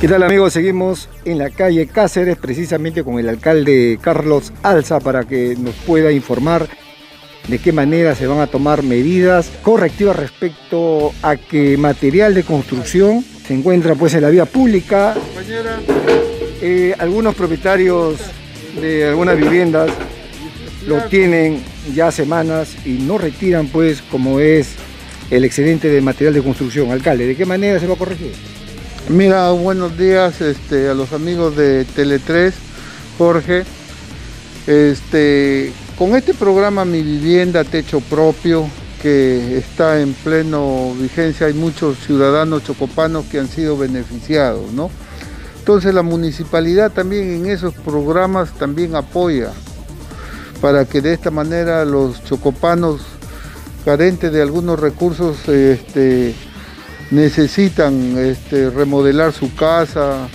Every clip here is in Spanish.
¿Qué tal amigos? Seguimos en la calle Cáceres, precisamente con el alcalde Carlos Alza para que nos pueda informar de qué manera se van a tomar medidas correctivas respecto a que material de construcción se encuentra pues en la vía pública. Eh, algunos propietarios de algunas viviendas lo tienen ya semanas y no retiran pues como es el excedente de material de construcción. Alcalde, ¿de qué manera se va a corregir? Mira, buenos días este, a los amigos de Tele3, Jorge. Este, con este programa Mi Vivienda, Techo Propio, que está en pleno vigencia, hay muchos ciudadanos chocopanos que han sido beneficiados, ¿no? Entonces la municipalidad también en esos programas también apoya para que de esta manera los chocopanos carentes de algunos recursos este, necesitan este, remodelar su casa,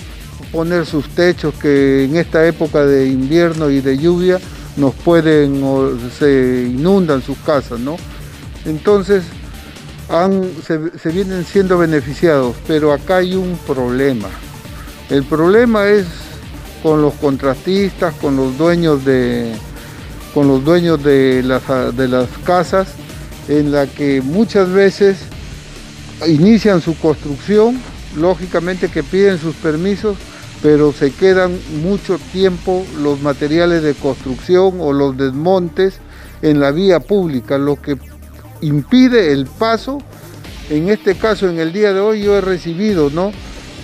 poner sus techos que en esta época de invierno y de lluvia nos pueden o se inundan sus casas, ¿no? Entonces se, se vienen siendo beneficiados, pero acá hay un problema. El problema es con los contratistas, con los dueños de, con los dueños de las, de las casas, en la que muchas veces inician su construcción, lógicamente que piden sus permisos, pero se quedan mucho tiempo los materiales de construcción o los desmontes en la vía pública, lo que impide el paso. En este caso, en el día de hoy, yo he recibido ¿no?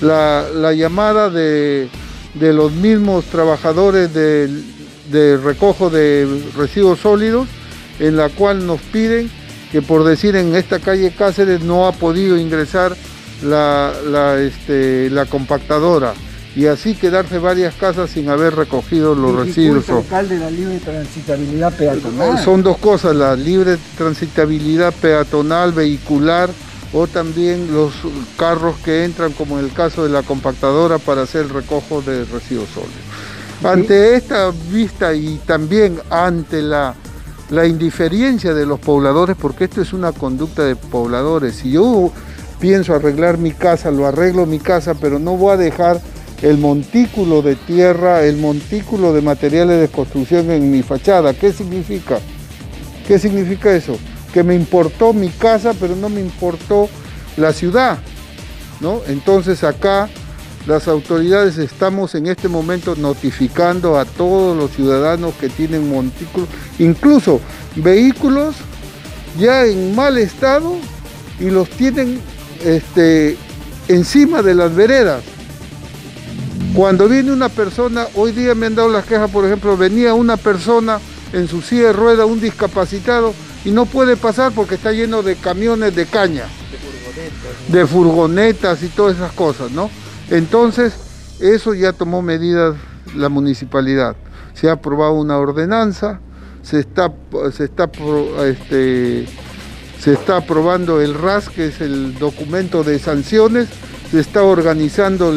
la, llamada de, los mismos trabajadores de, de recojo de residuos sólidos, en la cual nos piden que por decir en esta calle Cáceres no ha podido ingresar la, la, este, la compactadora y así quedarse varias casas sin haber recogido los residuos. alcalde la libre transitabilidad peatonal? Son dos cosas, la libre transitabilidad peatonal, vehicular o también los carros que entran como en el caso de la compactadora para hacer el recojo de residuos sólidos. Ante esta vista y también ante la la indiferencia de los pobladores, porque esto es una conducta de pobladores. Si yo pienso arreglar mi casa, lo arreglo mi casa, pero no voy a dejar el montículo de tierra, el montículo de materiales de construcción en mi fachada. ¿Qué significa? ¿Qué significa eso? Que me importó mi casa, pero no me importó la ciudad. ¿no? Entonces acá las autoridades estamos en este momento notificando a todos los ciudadanos que tienen montículos, incluso vehículos ya en mal estado y los tienen este, encima de las veredas. Cuando viene una persona, hoy día me han dado las quejas, por ejemplo, venía una persona en su silla de rueda, un discapacitado, y no puede pasar porque está lleno de camiones de caña, de furgonetas y todas esas cosas, ¿no? Entonces, eso ya tomó medidas la municipalidad. Se ha aprobado una ordenanza, se está, se está, este, se está aprobando el RAS, que es el documento de sanciones, se está organizando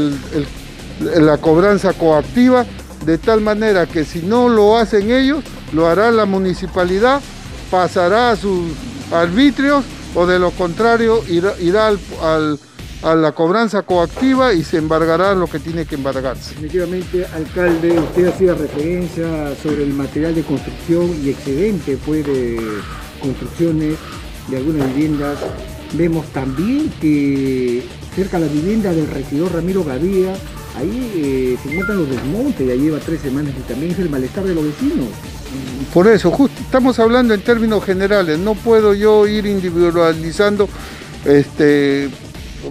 la cobranza coactiva, de tal manera que si no lo hacen ellos, lo hará la municipalidad, pasará a sus arbitrios o de lo contrario irá, al a la cobranza coactiva y se embargará lo que tiene que embargarse. Definitivamente, alcalde, usted hacía referencia sobre el material de construcción y excedente pues, de construcciones de algunas viviendas. Vemos también que cerca de la vivienda del regidor Ramiro Gavía, ahí eh, se encuentran los desmontes, ya lleva tres semanas y también es el malestar de los vecinos. Por eso, justo, estamos hablando en términos generales, no puedo yo ir individualizando este,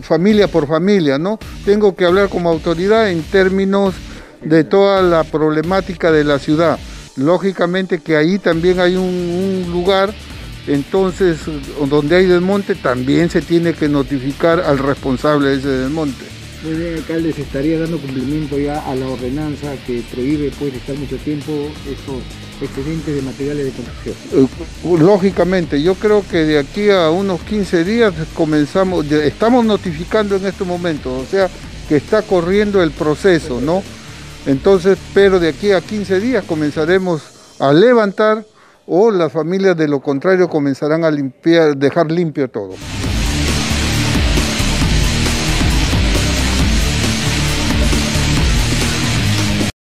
familia por familia, ¿no? Tengo que hablar como autoridad en términos de toda la problemática de la ciudad. Lógicamente que ahí también hay un, lugar, entonces, donde hay desmonte, también se tiene que notificar al responsable de ese desmonte. Muy bien, alcalde, se estaría dando cumplimiento ya a la ordenanza que prohíbe pues estar mucho tiempo estos excedentes de materiales de construcción? Eh, lógicamente, yo creo que de aquí a unos 15 días comenzamos, estamos notificando en este momento, o sea, que está corriendo el proceso, ¿no? Entonces, pero de aquí a 15 días comenzaremos a levantar o las familias de lo contrario comenzarán a limpiar, dejar limpio todo.